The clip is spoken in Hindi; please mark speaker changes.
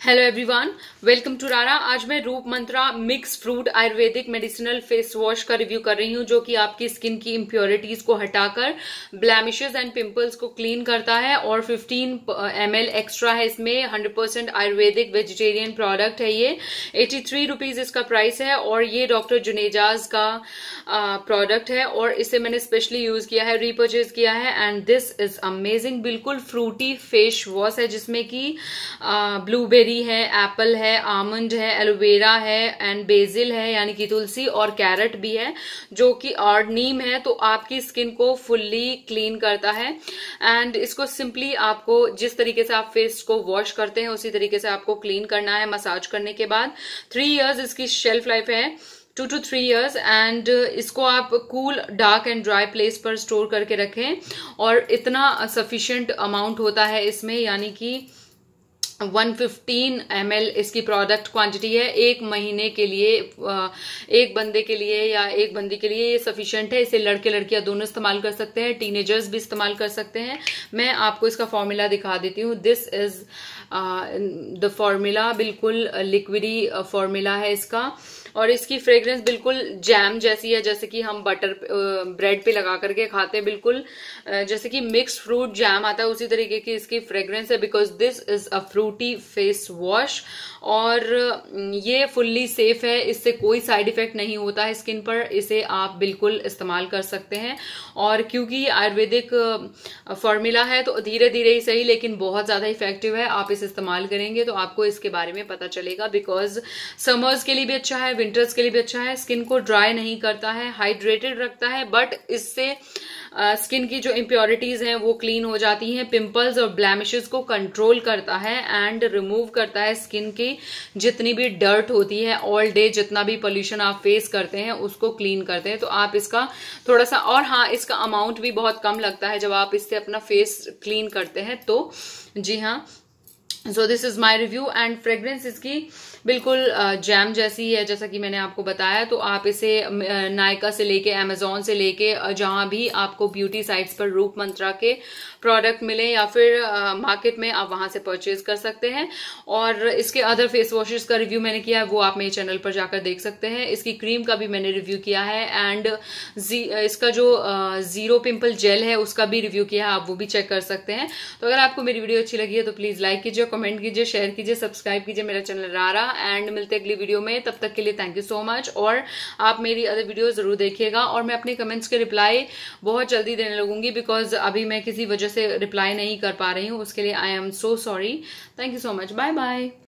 Speaker 1: हेलो एवरीवन वेलकम टू रारा आज मैं Roop mantra mix fruit Ayurvedic medicinal face wash का रिव्यू कर रही हूँ, जो कि आपकी स्किन की इम्प्योरिटीज को हटाकर ब्लैमिशेस एंड पिंपल्स को क्लीन करता है और 15 एम एक्स्ट्रा है इसमें। 100 परसेंट आयुर्वेदिक वेजिटेरियन प्रोडक्ट है ये। एटी थ्री रुपीज़ इसका प्राइस है और ये डॉक्टर जुनेजाज का प्रोडक्ट है और इसे मैंने स्पेशली यूज़ किया है रीपर्चेज किया है एंड दिस इज़ अमेजिंग बिल्कुल फ्रूटी फेस वॉश है, जिसमें कि ब्लूबेरी बेरी है एप्पल है आमंड है एलोवेरा है एंड बेजिल है, यानी कि तुलसी और कैरेट भी है, जो कि और नीम है तो आपकी स्किन को फुल्ली क्लीन करता है। एंड इसको सिंपली आपको जिस तरीके से आप फेस को वॉश करते हैं, उसी तरीके से आपको क्लीन करना है मसाज करने के बाद। थ्री ईयर्स इसकी शेल्फ लाइफ है two to three years and इसको आप cool dark and dry place पर स्टोर करके रखें। और इतना सफिशियंट अमाउंट होता है इसमें, यानी कि 115 ml इसकी प्रोडक्ट क्वांटिटी है। एक महीने के लिए एक बंदे के लिए या एक बंदी के लिए ये सफिशियंट है। इसे लड़के लड़कियाँ दोनों इस्तेमाल कर सकते हैं टीनेजर्स भी इस्तेमाल कर सकते हैं। मैं आपको इसका फॉर्मूला दिखा देती हूँ। दिस इज़ द फॉर्मूला बिल्कुल लिक्विडी फॉर्मूला है इसका। और इसकी फ्रेग्रेंस बिल्कुल जैम जैसी है, जैसे कि हम बटर ब्रेड पे लगा करके खाते हैं, बिल्कुल जैसे कि मिक्स फ्रूट जैम आता है उसी तरीके की इसकी फ्रेग्रेंस है because this is a fruity face wash और ये फुल्ली सेफ़ है, इससे कोई साइड इफ़ेक्ट नहीं होता है स्किन पर, इसे आप बिल्कुल इस्तेमाल कर सकते हैं और क्योंकि आयुर्वेदिक फॉर्मूला है तो धीरे धीरे ही सही, लेकिन बहुत ज़्यादा इफ़ेक्टिव है, आप इसे इस्तेमाल करेंगे तो आपको इसके बारे में पता चलेगा बिकॉज़ समर्स के लिए भी अच्छा है विंटर्स के लिए भी अच्छा है स्किन को ड्राई नहीं करता है हाइड्रेटेड रखता है बट इससे स्किन की जो इम्प्योरिटीज हैं, वो क्लीन हो जाती हैं पिंपल्स और ब्लैमिशेस को कंट्रोल करता है एंड रिमूव करता है स्किन की जितनी भी डर्ट होती है ऑल डे जितना भी पोल्यूशन आप फेस करते हैं, उसको क्लीन करते हैं। तो आप इसका थोड़ा सा और हाँ इसका अमाउंट भी बहुत कम लगता है जब आप इससे अपना फेस क्लीन करते हैं। तो जी हाँ so this is my review and fragrance इसकी बिल्कुल जैम जैसी है, जैसा कि मैंने आपको बताया। तो आप इसे नायका से लेके अमेजोन से लेके जहाँ भी आपको ब्यूटी साइट्स पर रूप मंत्रा के प्रोडक्ट मिले या फिर मार्केट में आप वहाँ से परचेज कर सकते हैं। और इसके अदर फेस वॉशेस का रिव्यू मैंने किया है, वो आप मेरे चैनल पर जाकर देख सकते हैं। इसकी क्रीम का भी मैंने रिव्यू किया है एंड इसका जो ज़ीरो पिम्पल जेल है, उसका भी रिव्यू किया है, आप वो भी चेक कर सकते हैं। तो अगर आपको मेरी वीडियो अच्छी लगी है तो प्लीज़ लाइक कीजिए कमेंट कीजिए शेयर कीजिए सब्सक्राइब कीजिए मेरा चैनल रारा एंड मिलते अगली वीडियो में। तब तक के लिए थैंक यू सो मच और आप मेरी अदर वीडियो ज़रूर देखिएगा और मैं अपने कमेंट्स के रिप्लाई बहुत जल्दी देने लगूँगी बिकॉज़ अभी मैं किसी वजह से रिप्लाई नहीं कर पा रही हूँ, उसके लिए I am so sorry thank you so much bye bye